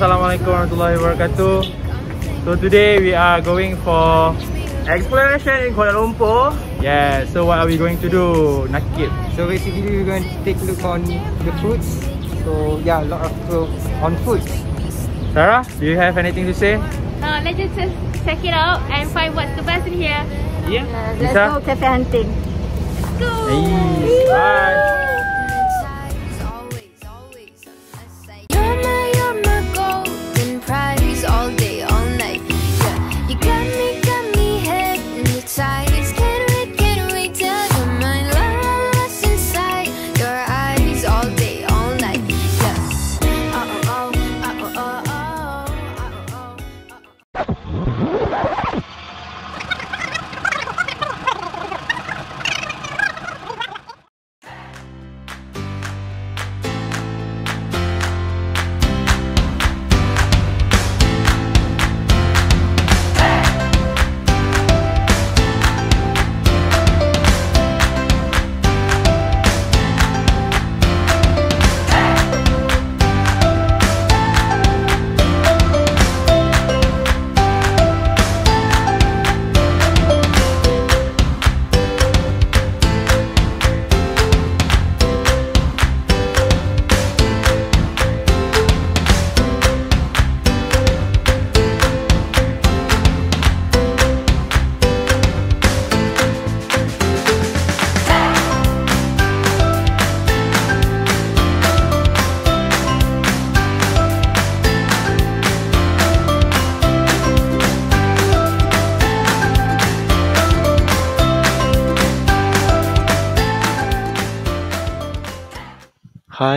Assalamualaikum warahmatullahi wabarakatuh. So today we are going for Exploration in Kuala Lumpur. yeah. So what are we going to do, Nakib? So basically we're going to take a look on the foods. So yeah, a lot of uh, on foods. Sarah, do you have anything to say? Uh, let's just check it out and find what's the best in here. Yeah. Let's Lisa? go cafe hunting. Go! Hey, bye.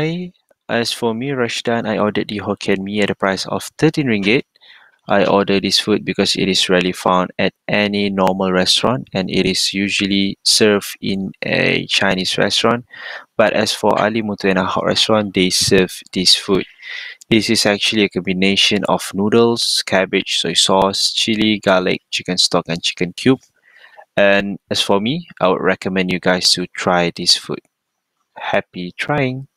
Hi, as for me, Rasydan, I ordered the Hokkien Mee at the price of 13 ringgit. I ordered this food because it is rarely found at any normal restaurant and it is usually served in a Chinese restaurant. But as for Ali Muthu and a hot restaurant, they serve this food. This is actually a combination of noodles, cabbage, soy sauce, chili, garlic, chicken stock, and chicken cube. And as for me, I would recommend you guys to try this food. Happy trying!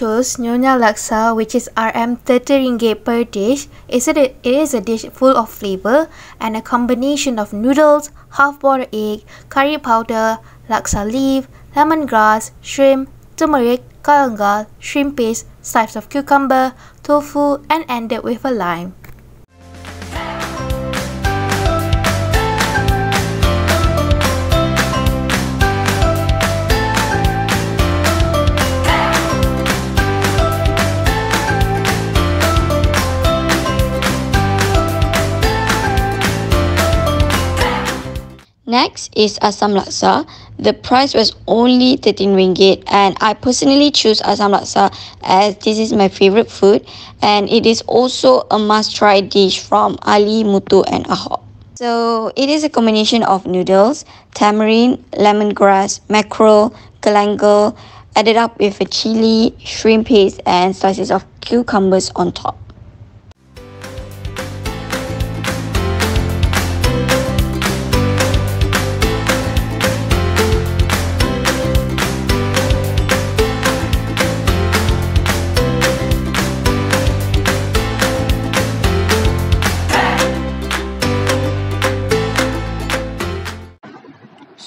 Chose Nyonya Laksa, which is RM 30 ringgit per dish. It is a dish full of flavor and a combination of noodles, half-boiled egg, curry powder, laksa leaf, lemongrass, shrimp, turmeric, galangal, shrimp paste, slices of cucumber, tofu, and ended with a lime. Next is Asam Laksa. The price was only 13 ringgit and I personally choose Asam Laksa as this is my favorite food and it is also a must try dish from Ali Muthu and Ahok. So it is a combination of noodles, tamarind, lemongrass, mackerel, galangal, added up with a chili, shrimp paste and slices of cucumbers on top.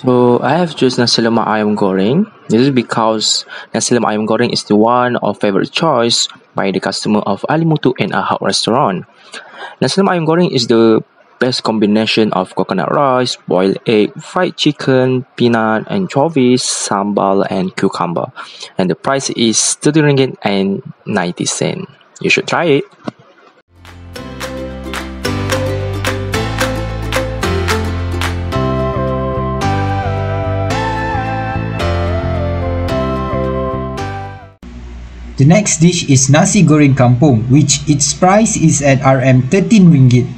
So I have chosen nasi lemak ayam goreng. This is because nasi lemak ayam goreng is the one of favorite choice by the customer of Ali Mutu and Ahok restaurant. Nasi lemak ayam goreng is the best combination of coconut rice, boiled egg, fried chicken, peanut, anchovies, sambal, and cucumber. And the price is 30 ringgit and 90 cent. You should try it. The next dish is nasi goreng kampung which its price is at RM 13 ringgit.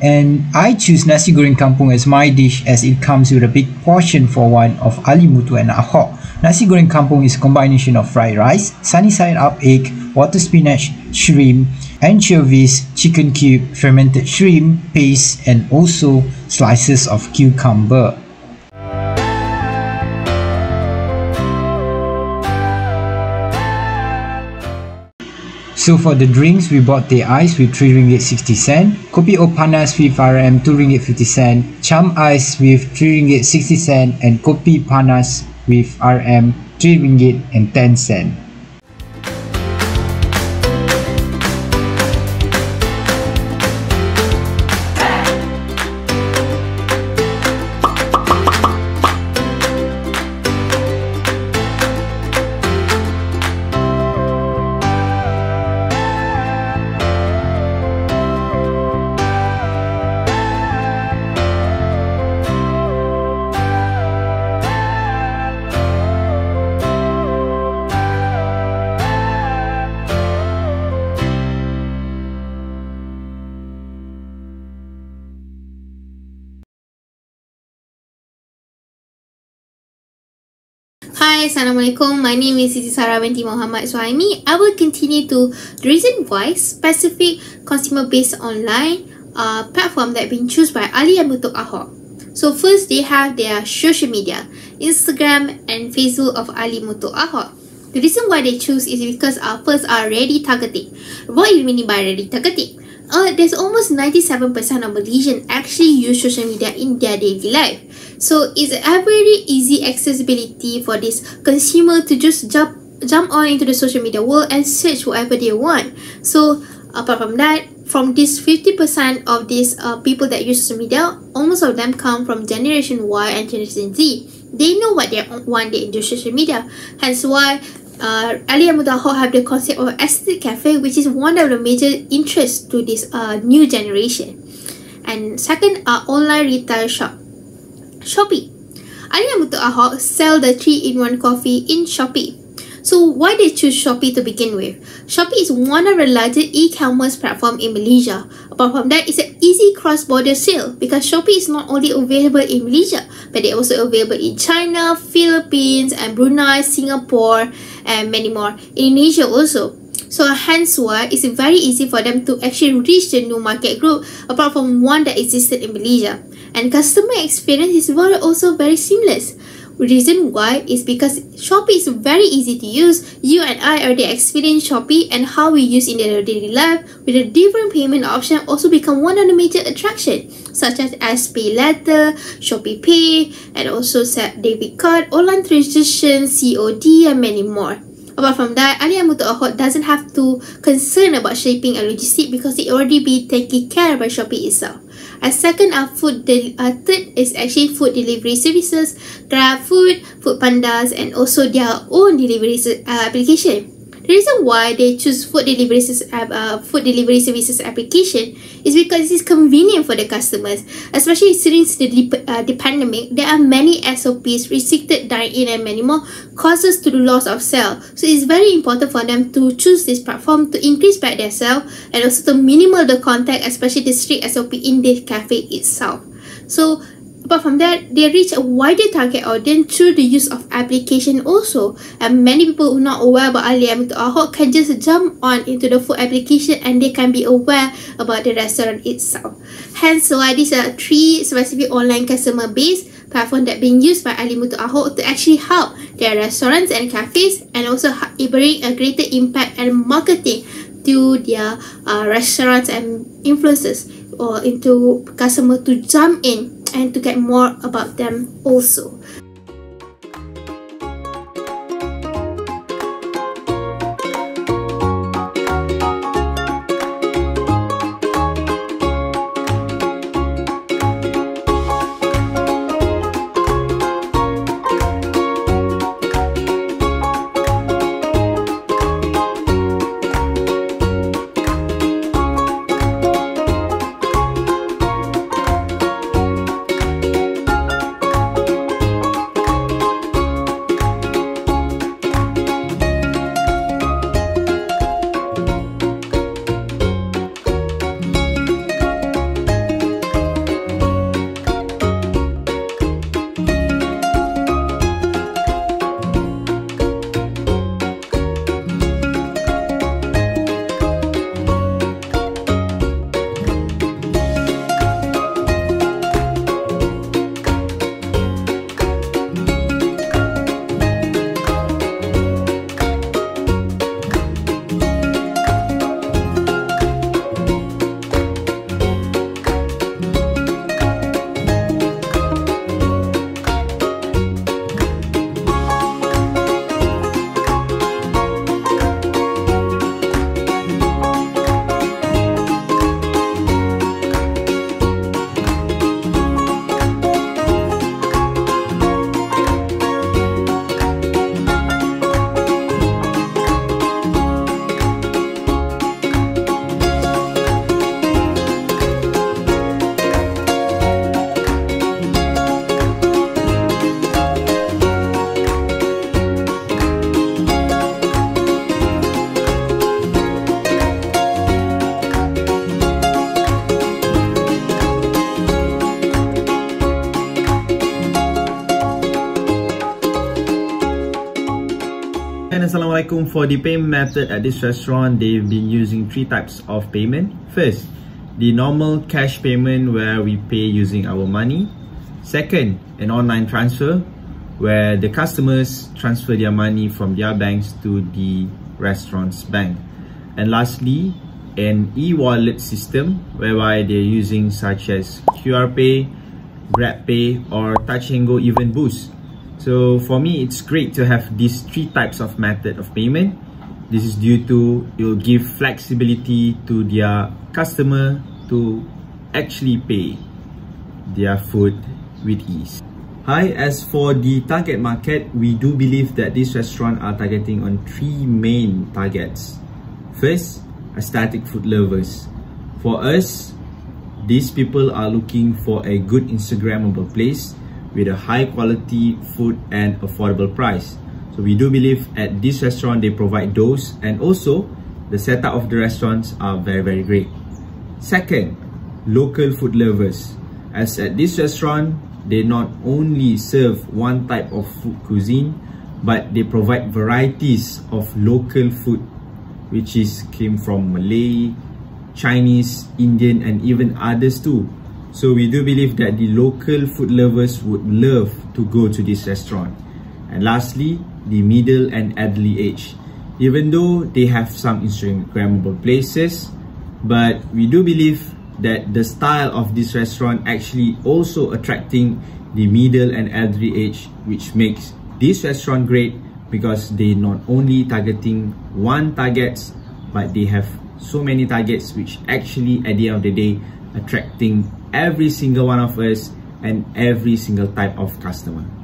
And I choose nasi goreng kampung as my dish as it comes with a big portion for one of Ali Mutu and Ahok. Nasi goreng kampung is a combination of fried rice, sunny side up egg, water spinach, shrimp, anchovies, chicken cube, fermented shrimp, paste and also slices of cucumber. So for the drinks, we bought the ice with 3 ringgit 60 cent, kopi o panas with RM 2 ringgit 50 cent, cham ice with 3 ringgit 60 cent, and kopi panas with RM 3 ringgit and 10 cent. Hi, Assalamualaikum. My name is Siti Sarah binti Muhammad Suhaimi. I will continue to the reason why specific consumer-based online uh, platform that been chosen by Ali Amutuk Ahok. So first, they have their social media, Instagram and Facebook of Ali Mutuk Ahok. The reason why they choose is because our first are ready targeting. What do you mean by ready targeting? Uh, there's almost 97% of Malaysians actually use social media in their daily life. So it's a very easy accessibility for this consumer to just jump jump on into the social media world and search whatever they want. So apart from that, from this 50% of these uh, people that use social media, almost of them come from Generation Y and Generation Z. They know what they want do social media. Hence why uh, Ali have the concept of aesthetic cafe, which is one of the major interests to this uh, new generation. And second, uh, online retail shop. Shopee. Ali Amutu Ahok sell the 3-in-1 coffee in Shopee. So why they choose Shopee to begin with? Shopee is one of the largest e-commerce platform in Malaysia. Apart from that, it's an easy cross-border sale because Shopee is not only available in Malaysia, but they're also available in China, Philippines, and Brunei, Singapore, and many more. Indonesia also. So hence why it's very easy for them to actually reach the new market group apart from one that existed in Malaysia. And customer experience is very also very seamless. Reason why is because Shopee is very easy to use. You and I already experienced Shopee and how we use in our daily life with a different payment option also become one of the major attraction such as SPayLater, Shopee Pay, and also debit card, online transaction, COD, and many more. Apart from that, Ali Amutu doesn't have to concern about shipping and logistics because it already be taken care by Shopee itself. And second are food del- uh, third is actually food delivery services, Grab Food, Food Pandas, and also their own delivery uh, application. The reason why they choose food delivery uh, food delivery services application is because it is convenient for the customers, especially since the, uh, the pandemic. There are many SOPs, restricted dine-in, and many more causes to the loss of sale. So it's very important for them to choose this platform to increase back their sale and also to minimal the contact, especially the strict SOP in the cafe itself. So Apart from that, they reach a wider target audience through the use of application also. And many people who are not aware about Ali Amin Ahok can just jump on into the food application and they can be aware about the restaurant itself. Hence why these are three specific online customer base platform that being used by Ali Mutu Ahok to actually help their restaurants and cafes and also bring a greater impact and marketing to their uh, restaurants and influencers or into customer to jump in and to get more about them also. For the payment method at this restaurant, they've been using three types of payment. First, the normal cash payment where we pay using our money. Second, an online transfer where the customers transfer their money from their banks to the restaurant's bank. And lastly, an e-wallet system whereby they're using such as QR Pay, Grab Pay or Touch Go even Boost. So for me, it's great to have these three types of method of payment. This is due to it will give flexibility to their customer to actually pay their food with ease. Hi, as for the target market, we do believe that this restaurant are targeting on three main targets. First, aesthetic food lovers. For us, these people are looking for a good Instagrammable place with a high quality food and affordable price. So we do believe at this restaurant they provide those and also the setup of the restaurants are very very great. Second, local food lovers. As at this restaurant, they not only serve one type of food cuisine but they provide varieties of local food which is came from Malay, Chinese, Indian and even others too. So we do believe that the local food lovers would love to go to this restaurant. And lastly, the middle and elderly age. Even though they have some Instagrammable places, but we do believe that the style of this restaurant actually also attracting the middle and elderly age, which makes this restaurant great because they not only targeting one targets, but they have so many targets which actually at the end of the day attracting every single one of us and every single type of customer.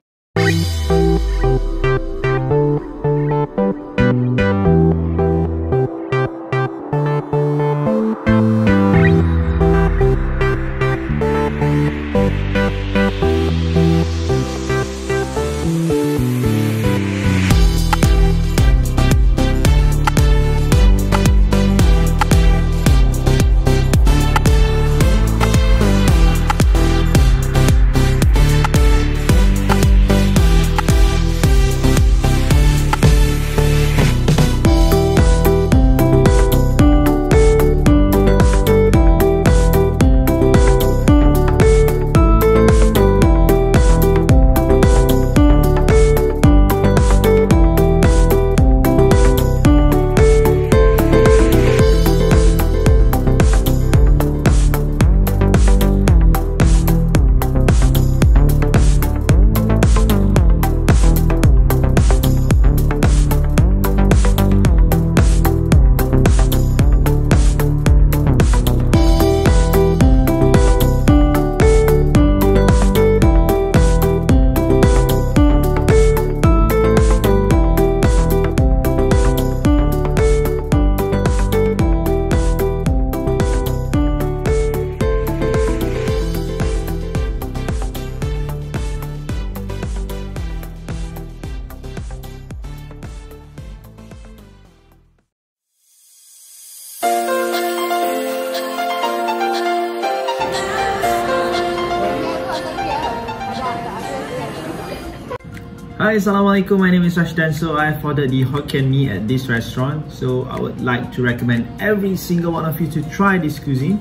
Assalamualaikum. My name is Rasydan. So I have ordered the Hokkien Mee at this restaurant. So I would like to recommend every single one of you to try this cuisine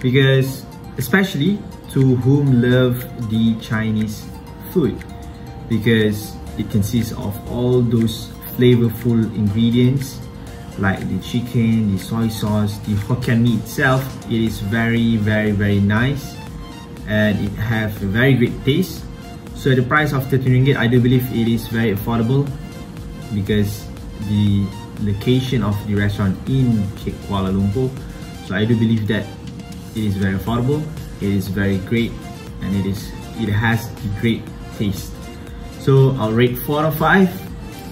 because especially to whom love the Chinese food because it consists of all those flavorful ingredients like the chicken, the soy sauce, the Hokkien Mee itself. It is very, very, very nice and it has a very great taste so the price of 13 ringgit, I do believe it is very affordable because the location of the restaurant in Kuala Lumpur. So I do believe that it is very affordable, it is very great, and it is it has a great taste. So I'll rate 4 out of 5.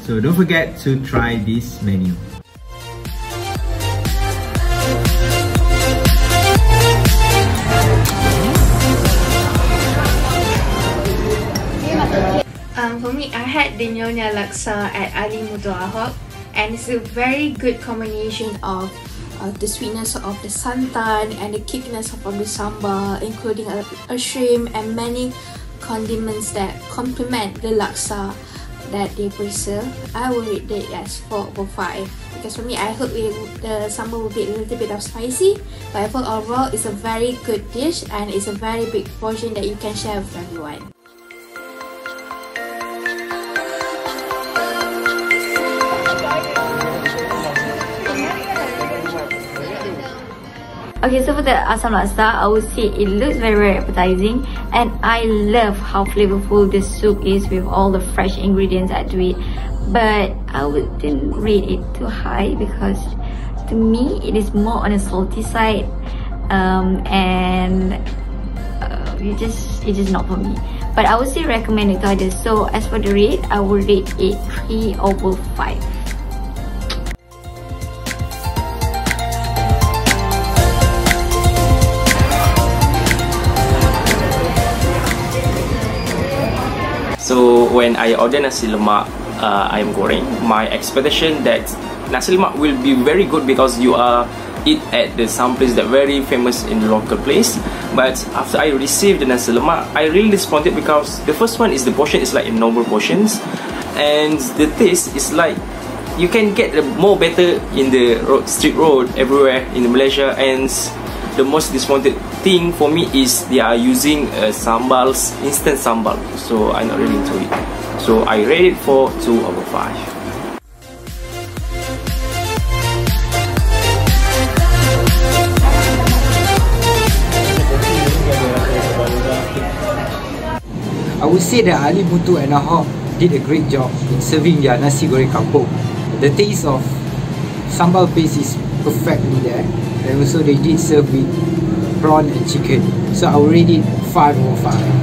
So don't forget to try this menu. I had the Nyonya Laksa at Ali Mutu Ahok and it's a very good combination of uh, the sweetness of the santan and the kickness of the sambal, including a, a shrimp and many condiments that complement the laksa that they preserve, I will rate it as 4 over 5. Because for me, I hope it, the sambal will be a little bit of spicy. But I overall, it's a very good dish and it's a very big portion that you can share with everyone. Okay, so for the asam laksa, I would say it looks very very appetizing and I love how flavorful this soup is with all the fresh ingredients added to it. But I wouldn't rate it too high because to me it is more on the salty side um, and uh, it just it is not for me. But I would say recommend it to others. So as for the rate, I would rate it 3 over 5. When I order nasi lemak uh, ayam goreng, my expectation that nasi lemak will be very good because you are eat at the some place that very famous in the local place. But after I received the nasi lemak, I really disappointed because the first one is the portion is like in normal portions, and the taste is like you can get more better in the road, street road everywhere in Malaysia and the most disappointed thing for me is they are using uh, sambal instant sambal. So I'm not really into it. So I rate it for 2 over 5 I would say that Ali Muthu and Ahok did a great job in serving their nasi goreng kampung. The taste of sambal paste is perfectly there and also they did serve with prawn and chicken. So I will rate it 5 over 5